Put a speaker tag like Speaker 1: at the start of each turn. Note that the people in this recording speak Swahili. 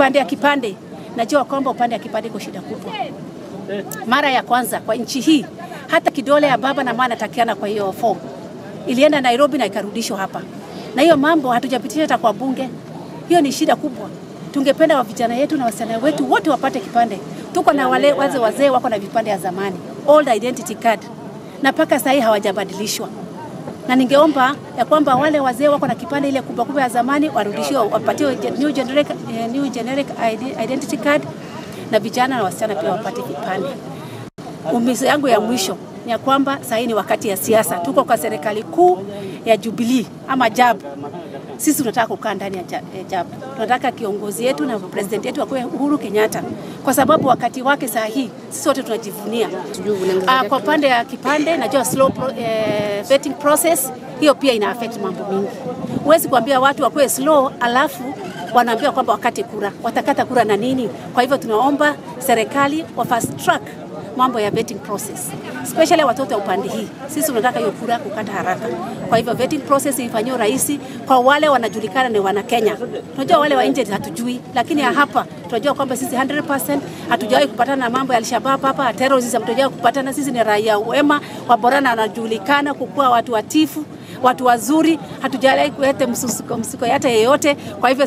Speaker 1: upande ya kipande, najua kwamba upande ya kipande iko shida kubwa. Mara ya kwanza kwa nchi hii, hata kidole ya baba na mama takiana kwa hiyo form ilienda Nairobi na ikarudishwa hapa, na hiyo mambo hatujapitisha hata kwa bunge. Hiyo ni shida kubwa. Tungependa wa vijana yetu na wasichana wetu wote wapate kipande. Tuko na wale wazee wazee wako na vipande ya zamani, old identity card, na mpaka sasa hawajabadilishwa na ningeomba ya kwamba wale wazee wako na kipande ile kubwa kubwa ya zamani warudishiwe, wapatiwe new generic, eh, new generic identity card, na vijana na wasichana pia wapate kipande. Umizo yangu ya mwisho ni ya kwamba sahii ni wakati ya siasa, tuko kwa serikali kuu ya Jubilee ama JAB. Sisi tunataka kukaa ndani ya JAB, tunataka kiongozi yetu na president yetu akuwe Uhuru Kenyatta, kwa sababu wakati wake saa hii sisi wote tunajivunia. Uh, kwa pande ya kipande najua slow pro, eh, vetting process hiyo pia ina affect mambo mingi. Huwezi kuambia watu wakuwe slow alafu wanaambia kwamba wakate kura, watakata kura na nini? Kwa hivyo tunaomba serikali wa fast track mambo ya vetting process especially watoto wa upande hii. Sisi tunataka hiyo kura kukata haraka, kwa hivyo vetting process ifanywe rahisi kwa wale wanajulikana ni wana Kenya. Tunajua wale wa nje hatujui, lakini hapa tunajua kwamba sisi 100% hatujawahi kupatana na mambo ya Alshabab hapa, terrorism hatujawahi kupatana. Sisi ni raia wema wa Borana, wanajulikana kukua watu watifu, watu wazuri, hatujawahi kuleta msuko msuko hata yeyote, kwa hivyo